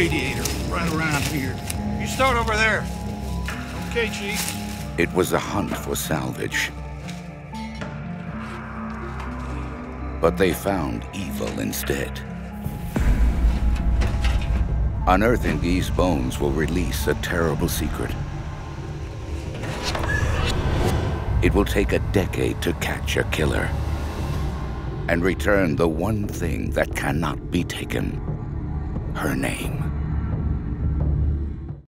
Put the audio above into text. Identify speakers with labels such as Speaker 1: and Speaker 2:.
Speaker 1: radiator right around here. You start over there. Okay, Chief.
Speaker 2: It was a hunt for salvage. But they found evil instead. Unearthing these bones will release a terrible secret. It will take a decade to catch a killer and return the one thing that cannot be taken her name.